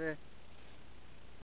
对。